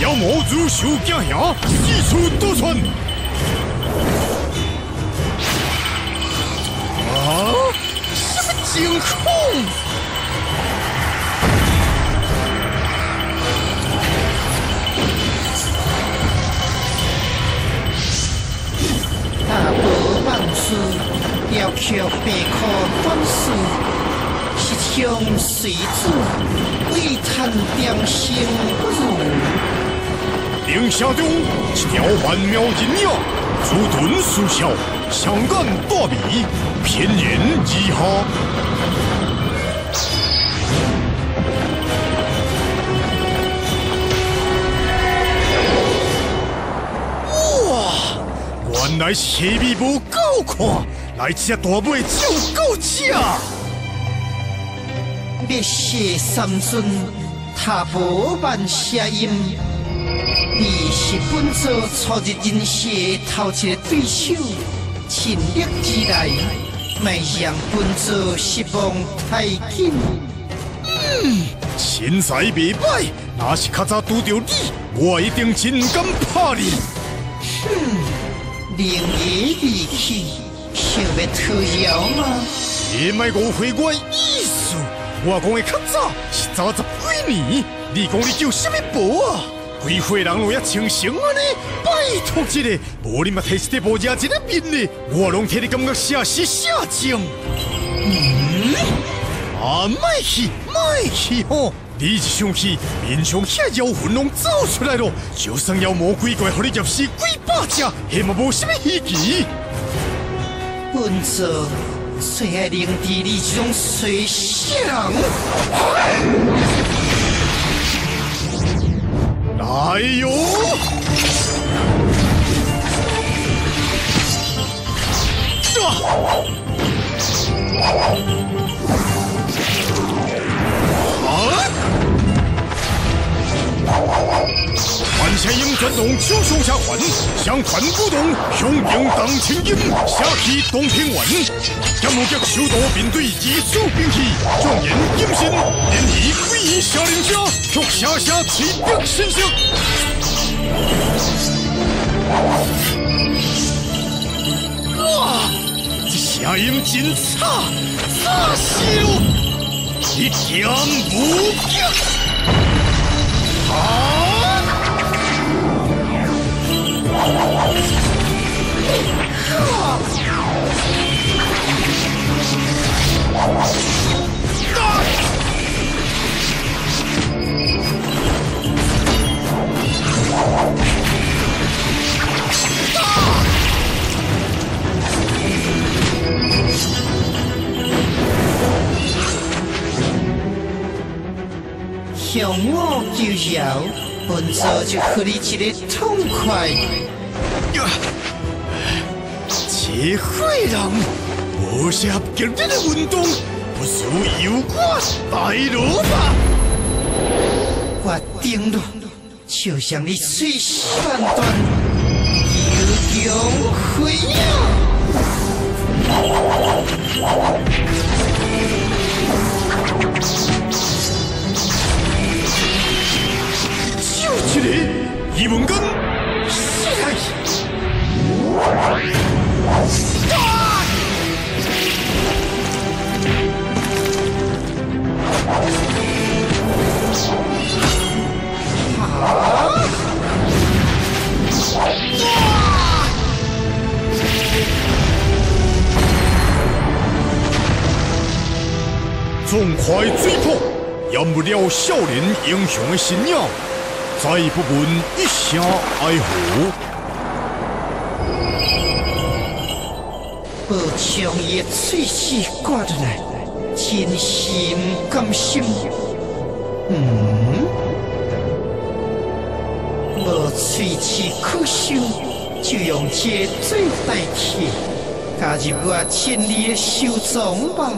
妖魔如手惊吓，四处多窜。啊！什么惊恐？大伯万事，要却白可短事，是枪随子，未贪良心不如。令下中一条万妙银牙，诸盾殊效，香感大秘，偏言以下。哇！原来是下面无够看，来只大尾就够吃。灭谢三尊，他伯万下音。你是本座初入人世头一个对手，尽力之来，迈让本座失望太紧。嗯，身材未歹，若是较早拄着你，我一定真敢拍你。哼，灵爷离去，想要讨饶吗？你莫误会我意思，我讲的较早是早十几年，你讲你叫什么宝啊？规伙人落遐清醒安尼，拜托一个，无你嘛提一块无热一个面呢，我拢替你感觉写实写情。嗯，啊，卖去卖去吼！你一生气，面上遐妖魂拢走出来了，就算妖魔鬼怪，互你入死几百只，迄嘛无什么稀奇。本座最爱领地你这种水性来哟！啊！万千鹰转动，九雄下环，相传不动，雄鹰当青鹰，下气动平原。杨木脚手刀面对一手兵器，壮言阴神，连一鬼影下令者，却下下气兵神色。哇！这声音真差，差死了！一点无敌。啊！向我求饶，本座就给你一个痛快。这坏人，不是合今日的运动，不如由我带路吧。我定了，就像你随时判断，有勇回就纵快追迫，淹不了少年英雄的信仰，再不闻一声哀嚎。把将伊的嘴齿刮出来，真心甘心。嗯，无嘴齿可修，就用这嘴代替，加入我千里的手中吧。